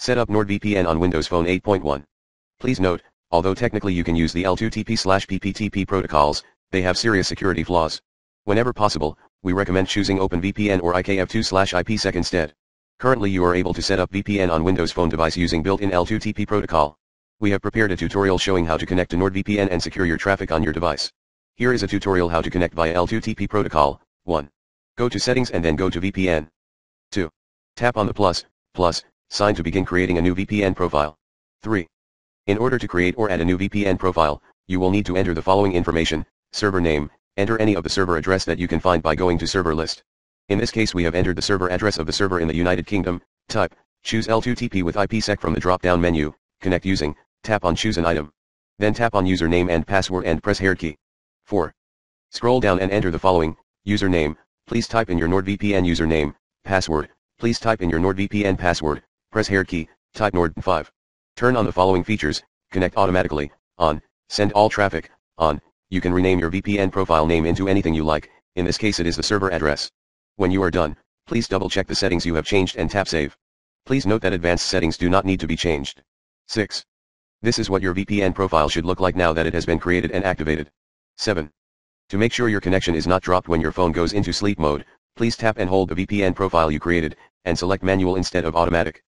Set up NordVPN on Windows Phone 8.1. Please note, although technically you can use the L2TP/PPTP protocols, they have serious security flaws. Whenever possible, we recommend choosing OpenVPN or IKEv2/IPsec instead. Currently you are able to set up VPN on Windows Phone device using built-in L2TP protocol. We have prepared a tutorial showing how to connect to NordVPN and secure your traffic on your device. Here is a tutorial how to connect via L2TP protocol. 1. Go to settings and then go to VPN. 2. Tap on the plus, plus, sign to begin creating a new VPN profile. 3. In order to create or add a new VPN profile, you will need to enter the following information, server name, enter any of the server address that you can find by going to server list. In this case we have entered the server address of the server in the United Kingdom, type, choose L2TP with IPsec from the drop-down menu, connect using, tap on choose an item. Then tap on username and password and pre-shared key. 4. Scroll down and enter the following, username, please type in your NordVPN username, password, please type in your NordVPN password, pre-shared key, type Nord5. Turn on the following features, connect automatically, on, send all traffic, on, you can rename your VPN profile name into anything you like, in this case it is the server address. When you are done, please double check the settings you have changed and tap save. Please note that advanced settings do not need to be changed. 6. This is what your VPN profile should look like now that it has been created and activated. 7. To make sure your connection is not dropped when your phone goes into sleep mode, please tap and hold the VPN profile you created, and select manual instead of automatic.